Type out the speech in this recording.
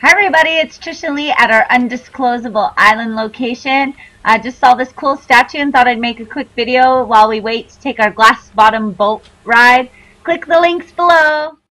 Hi everybody, it's Trishaly at our undisclosable island location. I just saw this cool statue and thought I'd make a quick video while we wait to take our glass bottom boat ride. Click the links below.